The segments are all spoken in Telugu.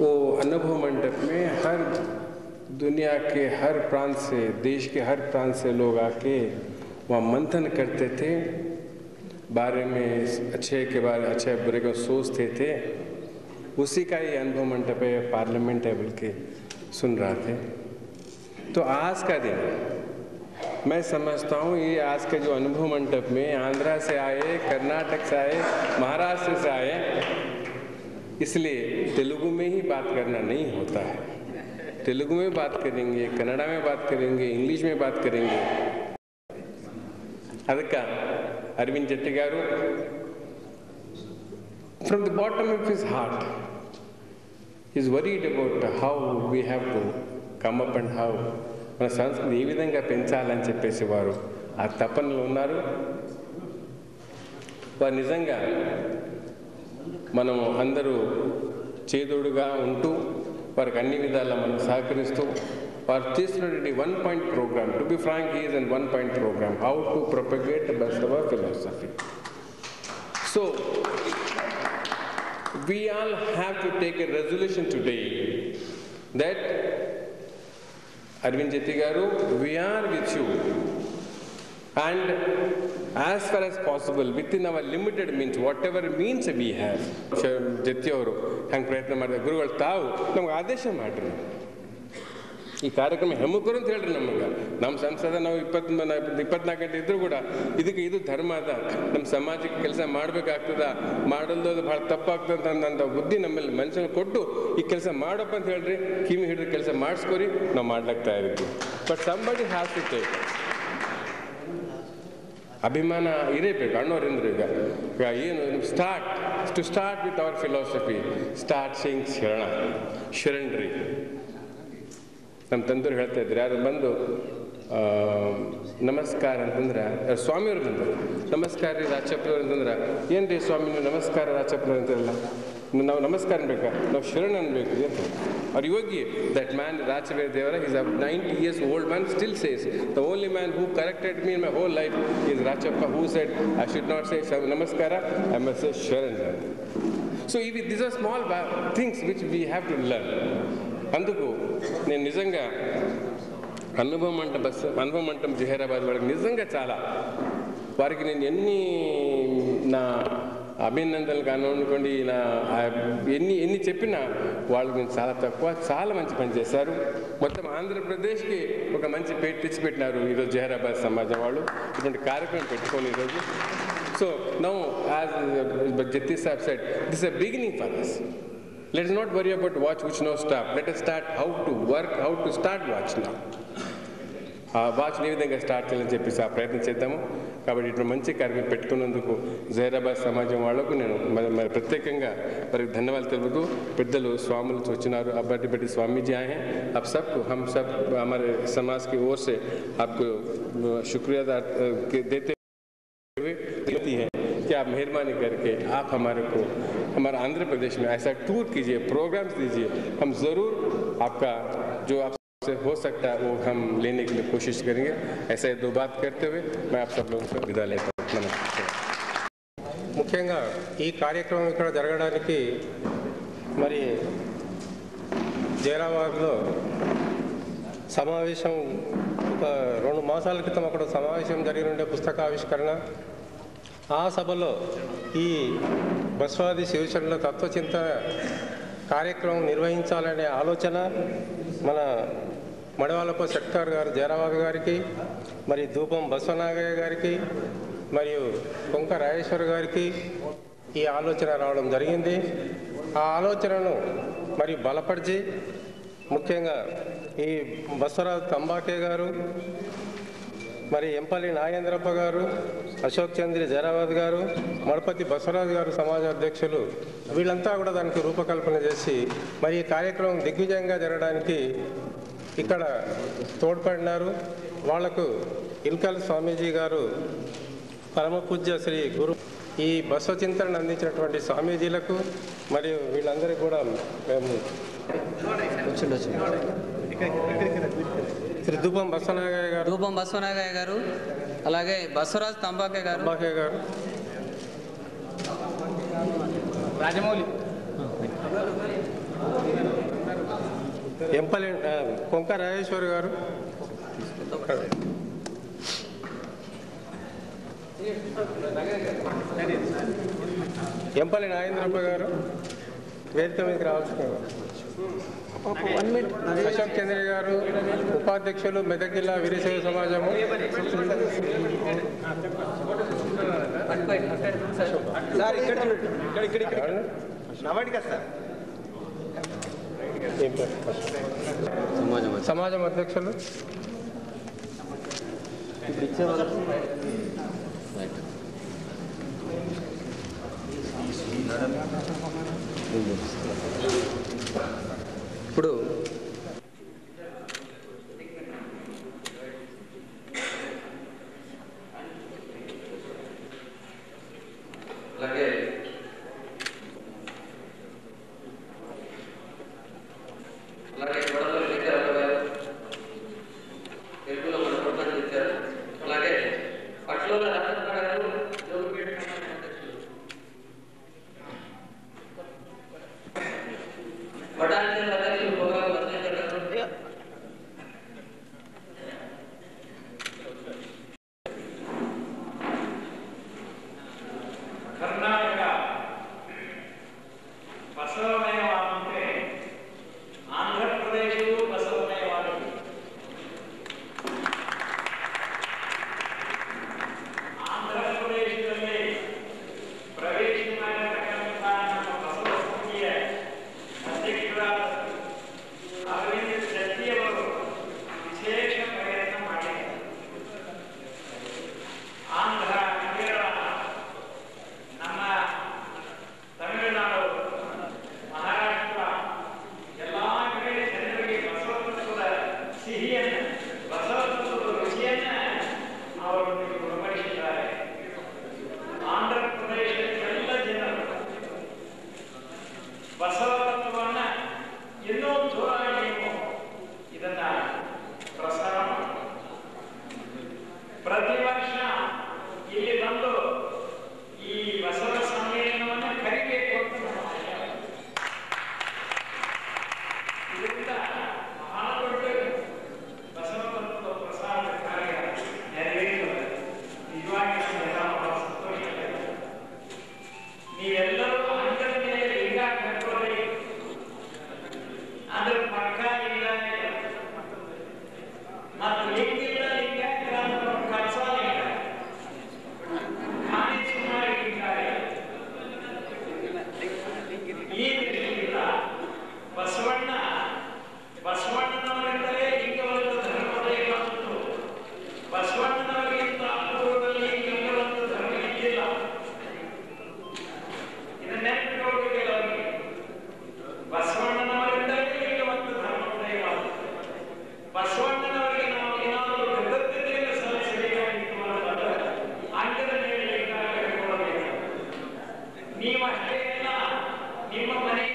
वो अनुभव मंडप में हर दुनिया के हर प्रांत से, देश के हर प्रांत से लोग आके वहाँ मंथन करते थे। बारे में अच्छे के बारे, अच्छे बुरे को सोचते थे। उसी का ये अनुभव मंडप है, पार्लियामेंट है बल्कि, सुन रहा थे। तो आज का दिन, मैं समझता हूँ ये आज के जो अनुभव मंडप में आंध्रा से आए, कर्नाटक से आए, महाराष्ट्र से आए इसलिए तेलुगु में ही बात करना नहीं होता है तेलुगु में बात करेंगे कन्नड़ा में बात करेंगे इंग्लिश में बात करेंगे ಅದಕ್ಕೆ ಅರವಿಂದ್ ಜಟ್ಟಿ గారు from the bottom of his heart is worried about how we have to come up and how మన సంస్కృతి ఏ విధంగా పెంచాలని చెప్పేసి వారు ఆ తపనలో ఉన్నారు వారు నిజంగా మనం అందరూ చేదోడుగా ఉంటూ వారికి అన్ని విధాలా మనం సహకరిస్తూ వారు చేస్తున్నటువంటి one point programme to be frank is and one point programme how to propagate our philosophy so we all have to take a resolution today that Arvind Jati garu, we are with you. And as far as possible, within our limited means, whatever means we have, ಜತಿ ಅವರು ಹಂಗೆ ಪ್ರಯತ್ನ ಮಾಡಿದ ಗುರುಗಳು ತಾವು ನಮ್ಗೆ ಆದೇಶ ಮಾಡ್ರಿ. ಈ ಕಾರ್ಯಕ್ರಮ ಹೆಮ್ಮುಕರು ಅಂತ ಹೇಳ್ರಿ ನಮಗೆ. ನಮ್ಮ ಸಂಸದ ನಾವು ಇಪ್ಪತ್ತ್ ಇಪ್ಪತ್ನಾಲ್ಕು ಗಂಟೆ ಇದ್ರೂ ಕೂಡ ಇದಕ್ಕೆ ಇದು ಧರ್ಮ ಅದ. ನಮ್ಮ ಸಮಾಜಕ್ಕೆ ಕೆಲಸ ಮಾಡ್ಬೇಕಾಗ್ತದ. ಮಾಡಲ್ದು ಅದು ಭಾಳ ತಪ್ಪಾಗ್ತದ ಅಂತ ಬುದ್ಧಿ ನಮ್ಮಲ್ಲಿ ಮನುಷ್ಯನ ಕೊಟ್ಟು ಈ ಕೆಲಸ ಮಾಡಪ್ಪ ಅಂತ ಹೇಳ್ರಿ. ಕಿವಿ ಹಿಡಿದು ಕೆಲಸ ಮಾಡಿಸ್ಕೊರಿ ನಾವು ಮಾಡ್ಲಾಗ್ತಾ ಇರ್ತೀವಿ ಬಟ್ ಸಂಬಡಿ ಟೇಕ್ ಅಭಿಮಾನ ಇರಬೇಕು ಅಣ್ಣವರಿಂದ ಈಗ. ಈಗ ಏನು start to start with our philosophy start sing ಶರಣ ಶರಣ್ರಿ ನಮ್ಮ ತಂದೂರು ಹೇಳ್ತಾ ಇದ್ರೆ, ಯಾರು ಬಂದು ನಮಸ್ಕಾರ ಅಂತಂದ್ರೆ ಸ್ವಾಮಿಯವ್ರು ಬಂದರು. ನಮಸ್ಕಾರ ರೀ ರಾಚಪ್ಪನವ್ರು ಅಂತಂದ್ರೆ ಏನು ರೀ ಸ್ವಾಮಿ ನಮಸ್ಕಾರ ರಾಚಪ್ಪನವ್ರು ಅಂತಾರಲ್ಲ? ನಾವು ನಮಸ್ಕಾರ ಅನ್ಬೇಕಾ ನಾವು ಶರಣ ಅನ್ಬೇಕು ಅಂತ ಅವ್ರು Yogi that man Rachaveer Devara is a ninety years old man still says the only man who corrected me my whole life is Rachappa who said I should not say namaskara I must say sharan ಅಂತ సో ఇవి this are small things which we have to learn అందుకు నేను నిజంగా అనుభవం అంట బస్ అనుభవం అంటాం జహీరాబాద్ వాళ్ళకి నిజంగా చాలా వారికి నేను ఎన్ని నా అభినందనలు కానివ్వండి ఈయన ఎన్ని ఎన్ని చెప్పినా వాళ్ళ గురించి చాలా తక్కువ చాలా మంచి పని చేశారు. మొత్తం ఆంధ్రప్రదేశ్కి ఒక మంచి పేరు తెచ్చిపెట్టినారు ఈరోజు జహరాబాద్ సమాజం వాళ్ళు. ఇటువంటి కార్యక్రమం పెట్టుకోని ఈరోజు. So now, as uh, Jati Sahib this a beginning a beginning for us. Let watch not know about let which start how to work how to start watch నా भाषण यह विधा स्टार्ट प्रयत्न चाहा कब मंत्री कार्य पे जैराबाद समाज वालों को नैन मैं प्रत्येक वाली धन्यवाद तेबूत पेदूल स्वामी वो बड़ी बेटी स्वामीजी आए हैं अब सब हम सब हमारे समाज की ओर से आपको शुक्रिया देते हैं कि आप मेहरबानी करके आप हमारे को हमारा आंध्र प्रदेश में ऐसा टूर कीजिए प्रोग्राम्स दीजिए हम ज़रूर आपका जो आप आपसे हो सकता है वो हम लेने के लिए कोशिश करेंगे ऐसा दो बात करते हुए मैं आप सब लोगों से विदा लेता हूँ नमस्ते ముఖ్యంగా ఈ కార్యక్రమం ఇక్కడ జరగడానికి మరి జైరాబాద్లో సమావేశం ఒక రెండు మాసాల క్రితం అక్కడ సమావేశం జరిగి ఉండే పుస్తకావిష్కరణ ఆ సభలో ఈ బస్వాది శివచంద్ర తత్వచింతన కార్యక్రమం నిర్వహించాలనే ఆలోచన మన మడవాలప సెక్టార్ గారు జయరాబాద్ గారికి మరి ధూపం బసవనాగయ్య గారికి మరియు కొంక రాజేశ్వర్ గారికి ఈ ఆలోచన రావడం జరిగింది. ఆ ఆలోచనను మరి బలపరిచి ముఖ్యంగా ఈ బసవరాజ్ తంబాకే గారు మరి ఎంపల్లి నాగేంద్రప్ప గారు అశోక్ చంద్రి జరాబాద్ గారు మడపతి బసవరాజు గారు సమాజ అధ్యక్షులు వీళ్ళంతా కూడా దానికి రూపకల్పన చేసి మరి ఈ కార్యక్రమం దిగ్విజయంగా జరగడానికి ఇక్కడ తోడ్పడినారు. వాళ్ళకు ఇల్కల్ స్వామీజీ గారు పరమ పూజ్య శ్రీ గురు ఈ బస్వ చింతనను అందించినటువంటి స్వామీజీలకు మరియు వీళ్ళందరికీ కూడా మేము శ్రీ ధూపం బసవనాగయ్య గారు. ధూపం బసవనాగయ్య గారు అలాగే బసవరాజ్ తంబాకే గారు. తంబాకే గారు. రాజమౌళి. ఎంపలే కొంక రాజేశ్వర్ గారు. ఎంపల్లి నాగేంద్రప్ప గారు. వేదిక మీదకి రావాల్సింది. అశోక్ చంద్ర గారు ఉపాధ్యక్షులు మెదక్ జిల్లా వీరశైవ సమాజము. సార్ ఇక్కడ ఇక్కడ సార్. సమాజం అధ్యక్షులు. ఇప్పుడు ನಿಮ್ಮ ಮನೆ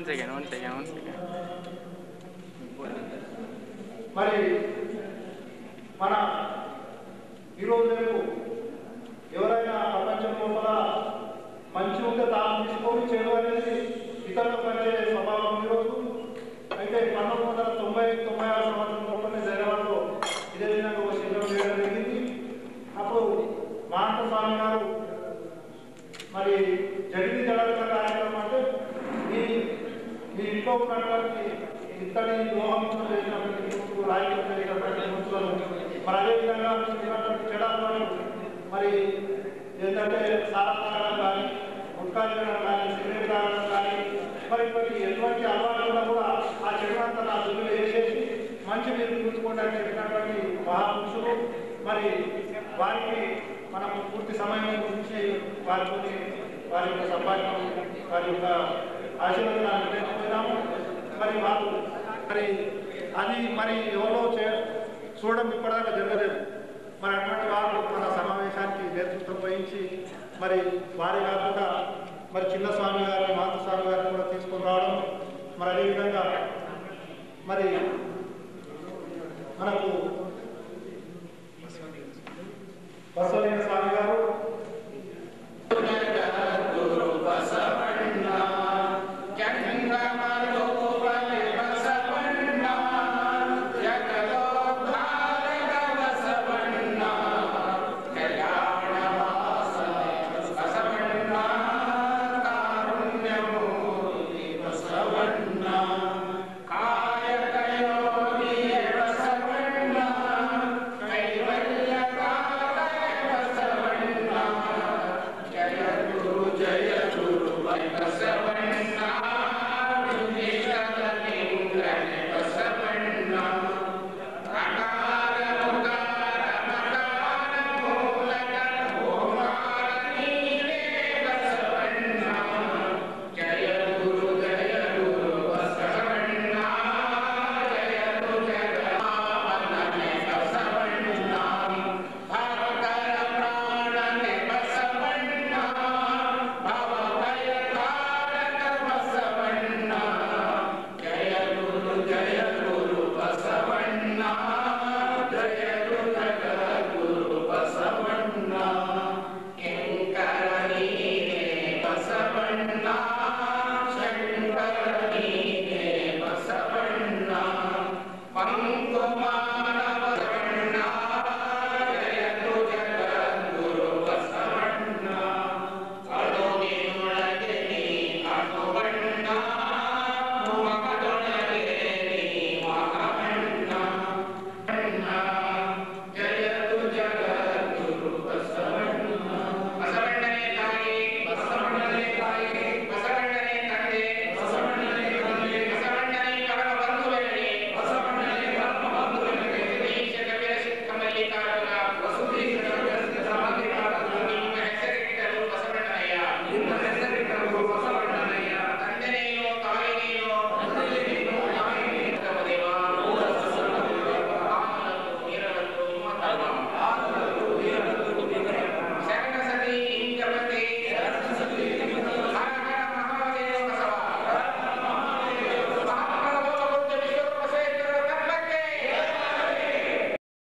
One second, one second, one second. మరి మన ఈరోజు ఉన్నటువంటి ఇత్తడి లోహంతో చేసినటువంటి ముసుగు రాయితో చేసినటువంటి మరి అదేవిధంగా ఉన్నటువంటి చెడు మరి ఏంటంటే సారా కానీ గుట్కా తినడం కానీ సిగరెట్ తాగడం కానీ మరి ఇటువంటి ఎటువంటి అలవాటు కూడా ఆ చెడునంతా నా దుమ్ములు వేసేసి మంచి మీరు చూసుకోండి చెప్పినటువంటి మహాపురుషులు. మరి వారికి మనం పూర్తి సమయం గురించి వారితో వారి యొక్క సంభాషణ వారి యొక్క ఆశీర్వాదాన్ని మరి వారు మరి అది మరి ఎవరో చే చూడడం ఇప్పటిదాకా జరగలేదు. మరి అటువంటి వారు మన సమావేశానికి నేతృత్వం వహించి మరి వారి కాకుండా మరి చిన్న స్వామి గారిని మాతృస్వామి గారిని కూడా తీసుకుని రావడం. మరి అదేవిధంగా మరి